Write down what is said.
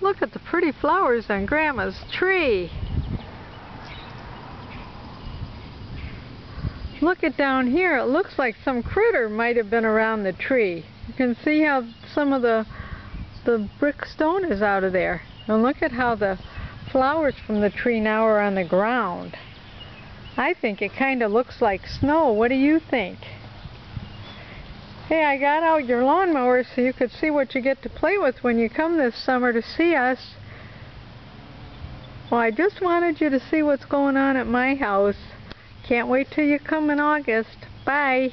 Look at the pretty flowers on Grandma's tree. Look at down here. It looks like some critter might have been around the tree. You can see how some of the the brick stone is out of there. And look at how the flowers from the tree now are on the ground. I think it kind of looks like snow. What do you think? Hey, I got out your lawnmower so you could see what you get to play with when you come this summer to see us. Well, I just wanted you to see what's going on at my house. Can't wait till you come in August. Bye.